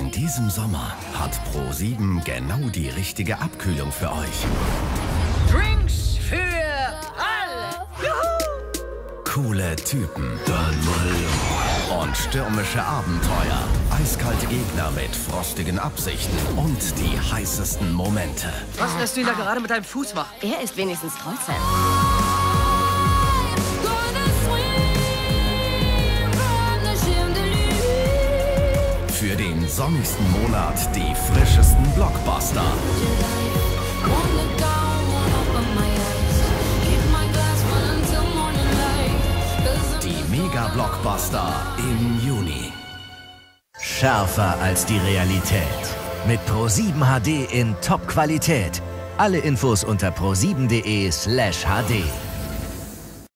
In diesem Sommer hat Pro7 genau die richtige Abkühlung für euch. Drinks für alle. Juhu. Coole Typen. Und stürmische Abenteuer. Eiskalte Gegner mit frostigen Absichten. Und die heißesten Momente. Was lässt du ihn da gerade mit deinem Fuß machen? Er ist wenigstens trotzdem. Für den sonnigsten Monat die frischesten Blockbuster. Die Mega-Blockbuster im Juni. Schärfer als die Realität. Mit Pro7 HD in Top-Qualität. Alle Infos unter pro7.de/hd.